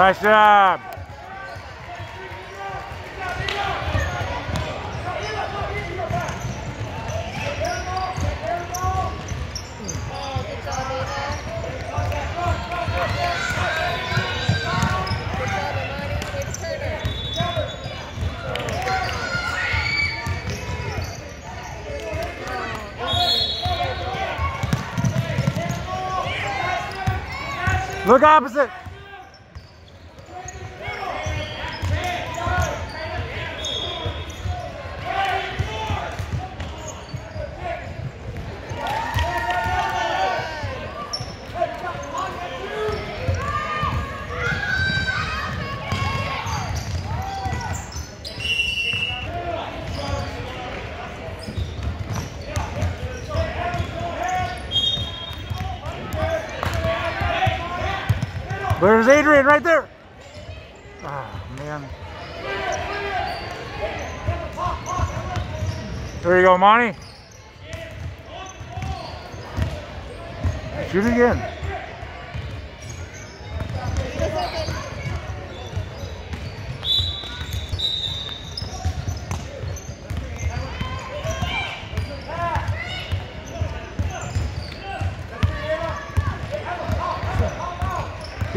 Nice job. Oh, good job, Ava. Good job, Amani. Way to Turner. Look opposite. Where's Adrian? Right there. Oh, man. There you go, Monty. Shoot again. Eva's open.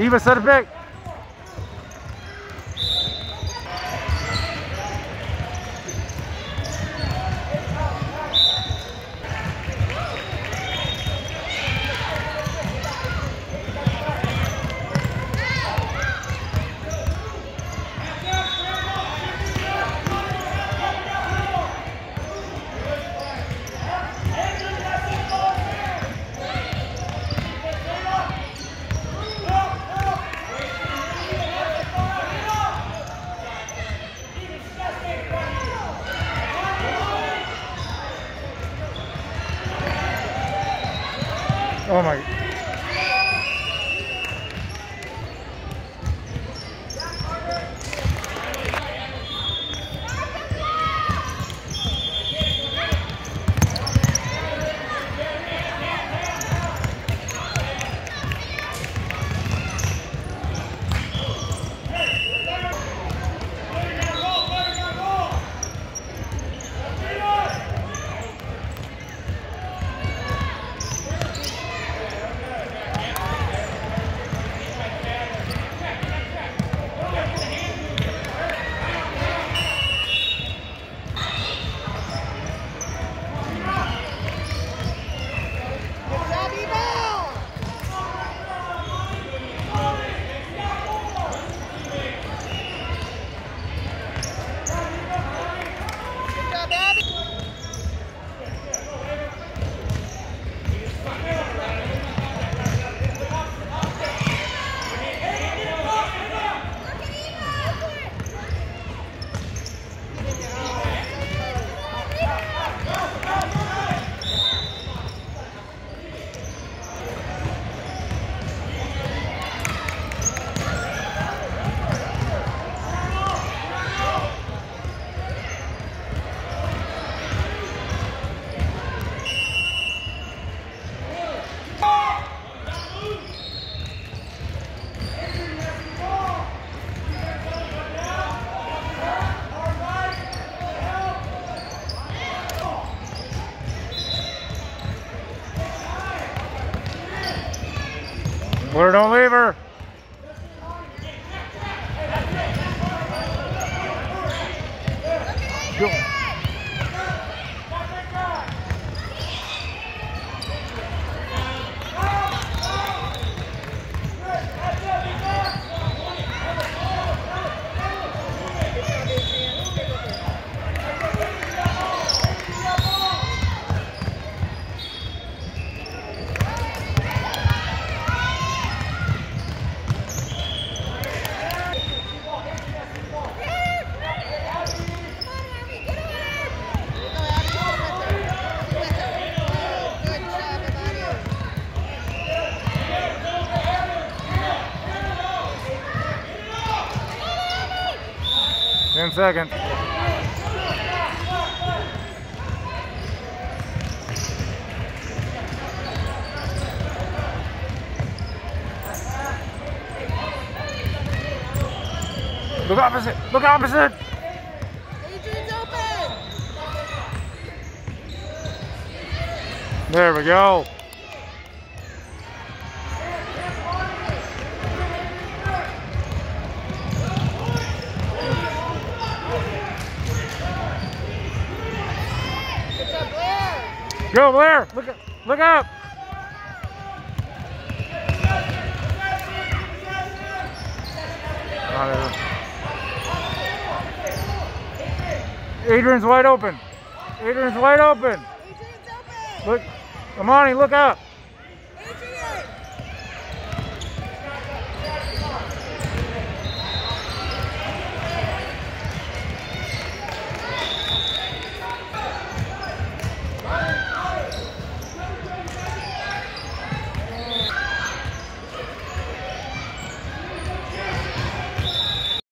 Eva, set Oh my. Blair, don't leave her. 10 seconds. Look opposite! Look opposite! Adrian's open! There we go. Go, Blair. Look up. Look up. Adrian's wide open. Adrian's wide open. Adrian's open. Look, Amani, look up.